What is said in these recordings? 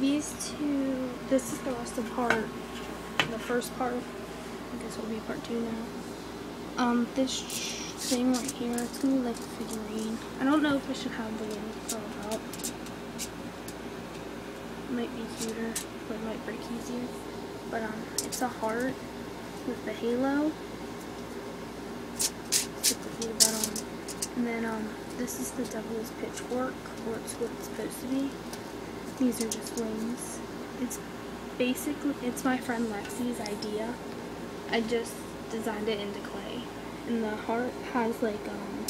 these two, this is the rest of part, the first part. I guess it'll be part two now. Um, this thing right here, it's gonna be like a figurine. I don't know if I should have the wings curled up. Might be cuter, but it might break easier. But um, it's a heart with the halo. And then um, this is the devil's pitchfork, or it's what it's supposed to be. These are just wings. It's basically, it's my friend Lexi's idea. I just designed it into clay. And the heart has like, um,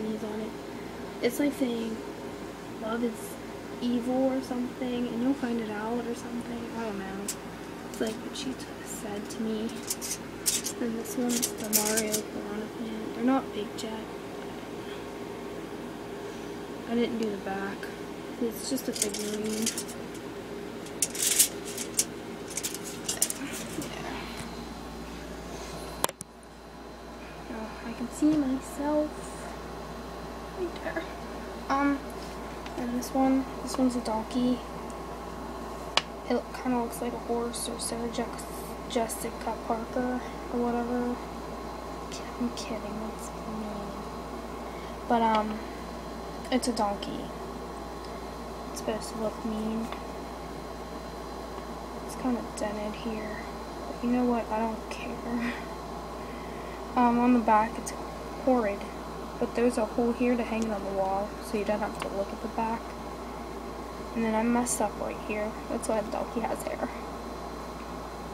thingies on it. It's like saying love is evil or something, and you'll find it out or something. I don't know. It's like what she said to me. And this one's the Mario Piranha Plant. They're not big jet. I didn't do the back. It's just a figurine. Oh, I can see myself right there. Um, and this one, this one's a donkey. It kind of looks like a horse or Sarah Jessica Parker or whatever. I'm kidding, that's mean. But, um, it's a donkey. It's supposed to look mean. It's kind of dented here. But you know what? I don't care. Um, on the back, it's horrid. But there's a hole here to hang it on the wall, so you don't have to look at the back. And then I messed up right here. That's why the donkey has hair.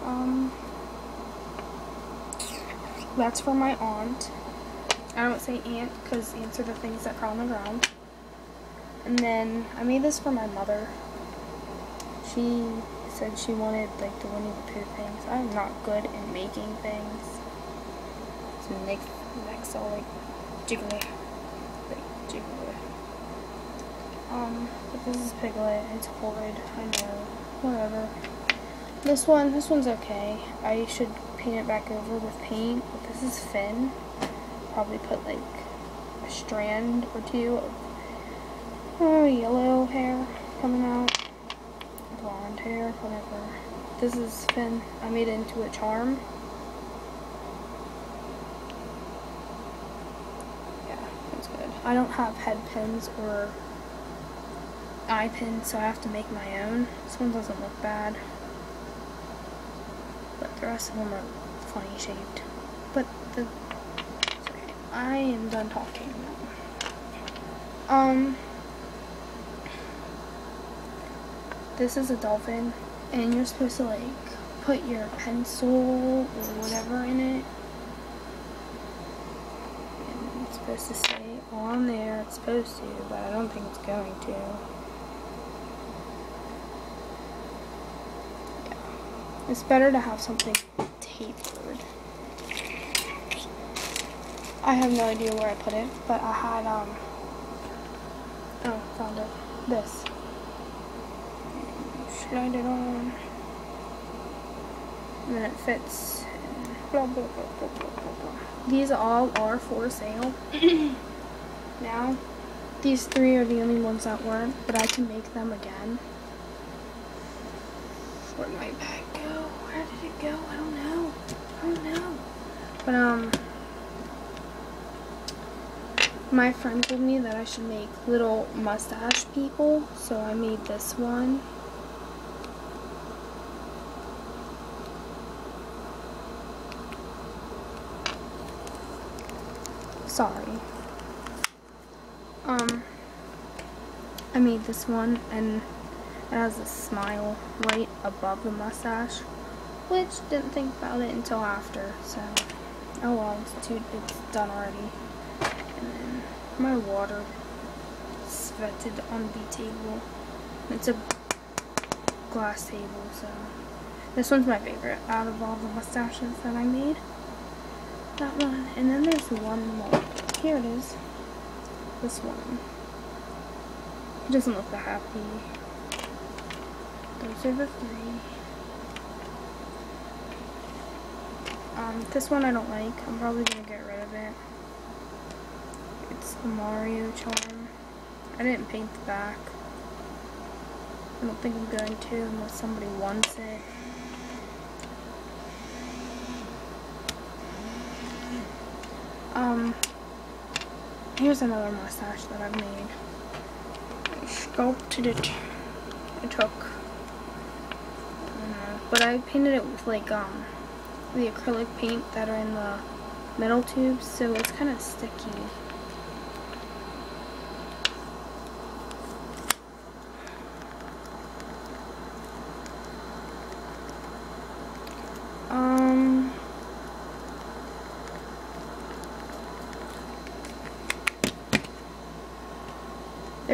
Um, that's for my aunt. I don't say aunt because ants are the things that crawl on the ground. And then I made this for my mother. She said she wanted like the Winnie the Pooh things. I'm not good at making things. So next all like jiggly. Like jiggly. Um, but this is Piglet. It's horrid. I know. Whatever. This one, this one's okay. I should paint it back over with paint, but this is Finn. Probably put like a strand or two of Oh, yellow hair coming out. Blonde hair, whatever. This is Finn. I made it into a charm. Yeah, that's good. I don't have head pins or eye pins, so I have to make my own. This one doesn't look bad. But the rest of them are funny shaped. But the... Okay, I am done talking now. Um... this is a dolphin and you're supposed to like put your pencil or whatever in it. And it's supposed to stay on there. It's supposed to but I don't think it's going to. Yeah. It's better to have something tapered. I have no idea where I put it but I had um oh found it. This it on. And then it fits. Blah, blah, blah, these all are for sale. Now these three are the only ones that weren't but I can make them again. Where'd my bag go? Where did it go? I don't know. I don't know. But um my friend told me that I should make little mustache people so I made this one sorry. Um, I made this one and it has a smile right above the mustache, which didn't think about it until after, so, oh well, it's, too, it's done already. And then my water svetted on the table. It's a glass table, so this one's my favorite out of all the mustaches that I made. That one. And then there's one more. Here it is. This one. Doesn't look that happy. Those are the three. Um, this one I don't like. I'm probably going to get rid of it. It's the Mario charm. I didn't paint the back. I don't think I'm going to unless somebody wants it. Um, here's another mustache that I've made. Sculpted it. I took, but I painted it with like um the acrylic paint that are in the metal tubes, so it's kind of sticky.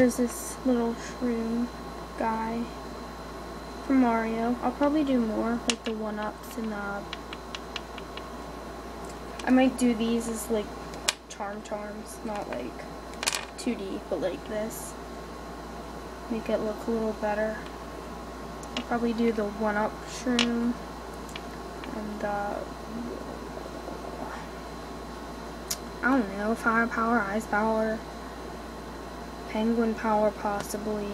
There's this little shroom guy from Mario. I'll probably do more, like the one-ups and the... I might do these as like charm charms, not like 2D, but like this. Make it look a little better. I'll probably do the one-up shroom and uh, I don't know, fire power, ice power, penguin power possibly,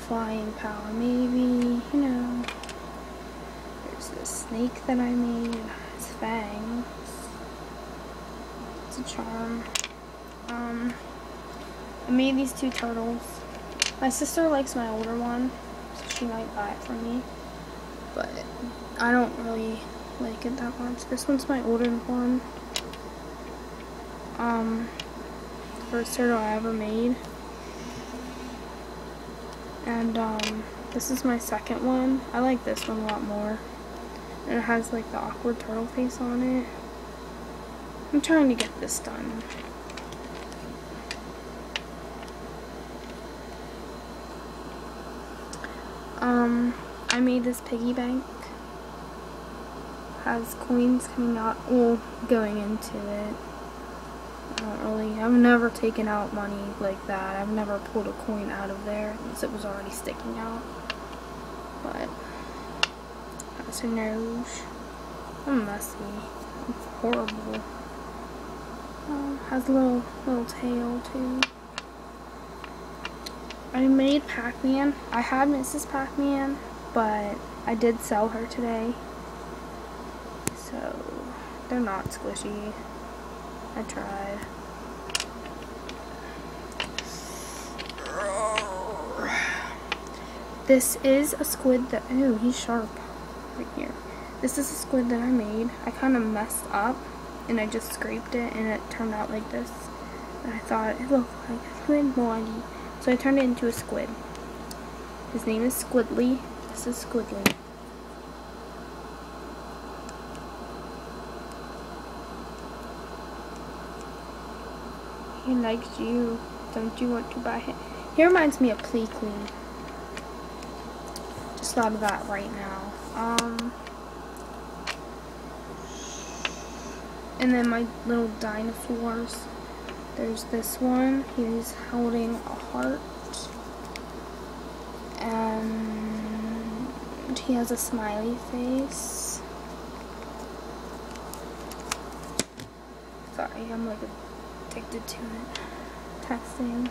flying power maybe, you know. There's this snake that I made, its fangs. It's a charm. Um, I made these two turtles. My sister likes my older one, so she might buy it for me. But I don't really like it that much. This one's my older one. Um, first turtle I ever made. And um, this is my second one. I like this one a lot more. And it has like the awkward turtle face on it. I'm trying to get this done. Um, I made this piggy bank has coins coming out, well, going into it. Don't really, I've never taken out money like that. I've never pulled a coin out of there since it was already sticking out. But, that's a nose. I'm messy. I'm horrible. Um, has a little, little tail too. I made Pac-Man. I had Mrs. Pac-Man, but I did sell her today so they're not squishy. I tried. This is a squid that, oh, he's sharp right here. This is a squid that I made. I kind of messed up and I just scraped it and it turned out like this. And I thought it looked like a squid body. So I turned it into a squid. His name is Squidlee. This is Squidlee. He likes you. Don't you want to buy him? He reminds me of Pleakley. Just thought of that right now. Um, and then my little dinosaurs. There's this one. He's holding a heart. And he has a smiley face. Sorry, I'm like a addicted to it. Texting.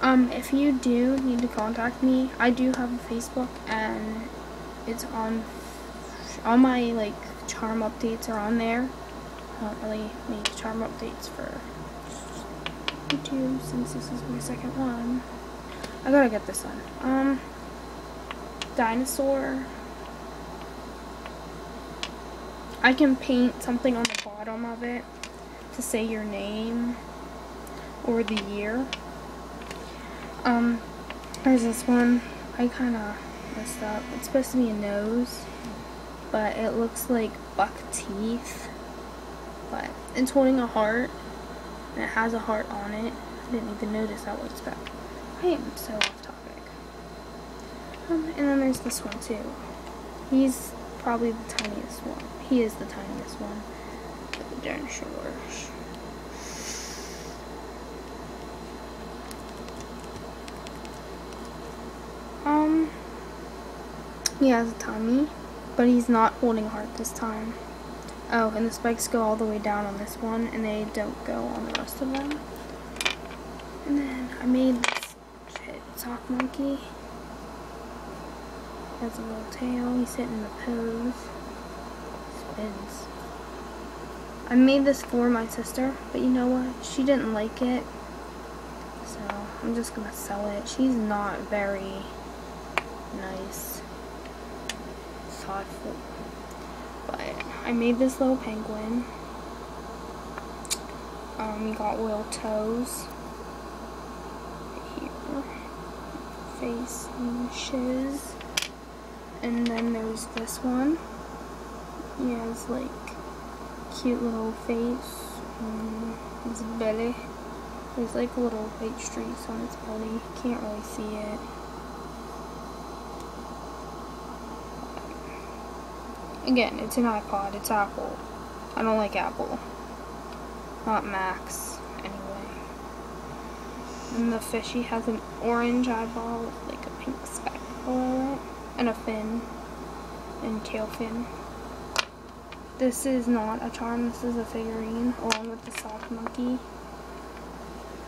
Um, if you do need to contact me, I do have a Facebook and it's on, all my like charm updates are on there. I don't really make charm updates for YouTube since this is my second one. I gotta get this on. Um, dinosaur. I can paint something on the bottom of it to say your name or the year. Um, there's this one. I kind of messed up. It's supposed to be a nose, but it looks like buck teeth. But it's holding a heart, and it has a heart on it. I didn't even notice that was back. I am so off topic. Um, and then there's this one too. He's probably the tiniest one. He is the tiniest one darn sure. Um, he has a tummy, but he's not holding heart this time. Oh, and the spikes go all the way down on this one, and they don't go on the rest of them. And then I made this sock monkey. Has a little tail. He's sitting in the pose. Spins. I made this for my sister, but you know what? She didn't like it. So I'm just gonna sell it. She's not very nice. Thoughtful. But I made this little penguin. Um, we got little toes. Here. Face and shiz. And then there's this one. He has like cute little face. Um, and his belly. There's like little white streaks on its belly. Can't really see it. Again, it's an iPod. It's Apple. I don't like Apple. Not Macs, anyway. And the fishy has an orange eyeball with like a pink speck below it. And a fin. And tail fin. This is not a charm, this is a figurine, along with the sock monkey.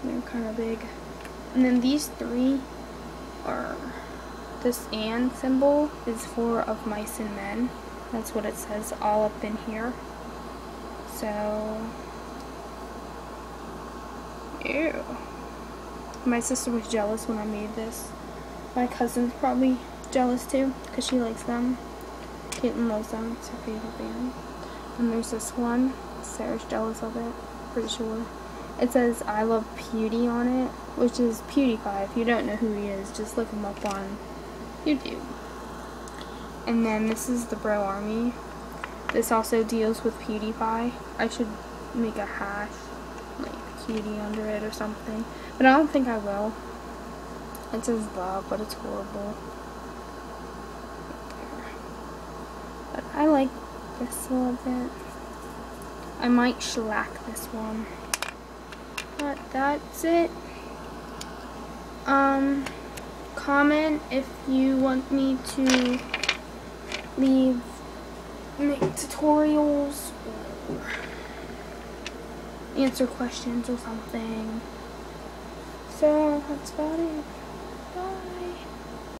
They're kind of big. And then these three are, this and symbol is for of mice and men. That's what it says all up in here. So, ew. My sister was jealous when I made this. My cousin's probably jealous too, because she likes them. Caitlin loves them. It's her favorite band. And there's this one. Sarah's jealous of it. Pretty sure. It says I love Pewdie on it, which is PewDiePie. If you don't know who he is, just look him up on YouTube. And then this is the Bro Army. This also deals with PewDiePie. I should make a hash, like cutie under it or something. But I don't think I will. It says love, but it's horrible. But I like this a little bit. I might shellac this one but that's it. Um, comment if you want me to leave, make tutorials or answer questions or something. So, that's about it.